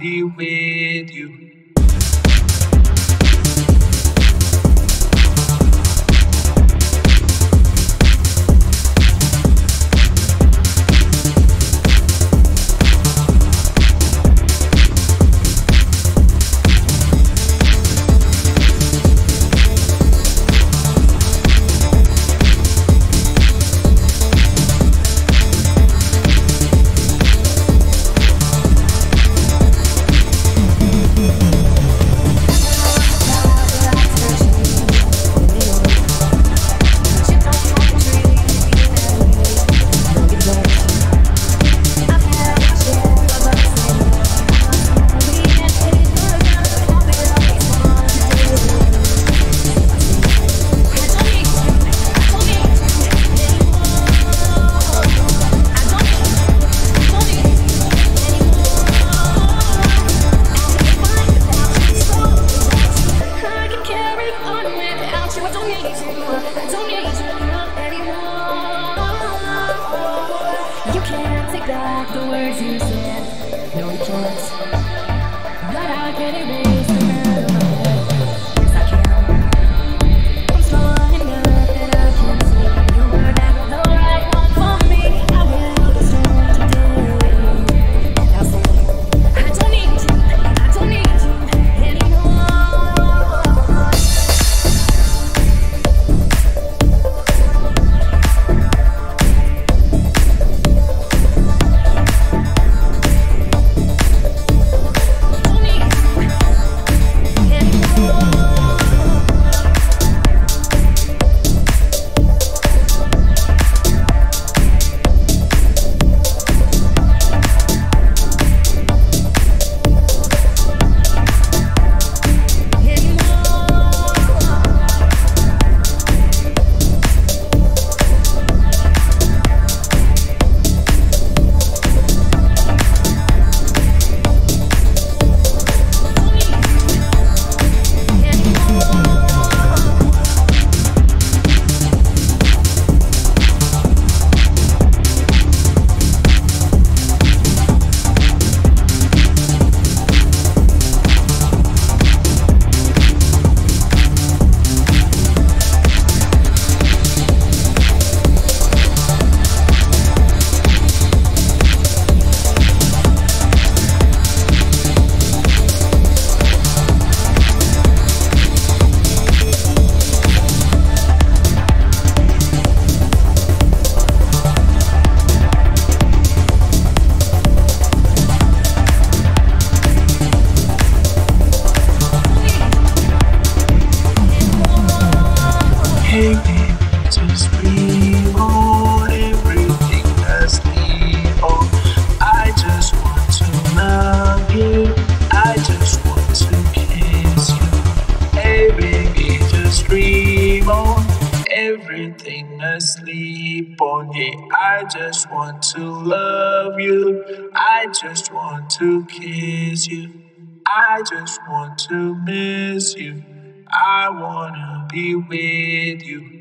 be with you. Back the words you said. No, you. But I can erase everything that's sleep on. Yeah, I just want to love you. I just want to kiss you. I just want to miss you. I wanna be with you.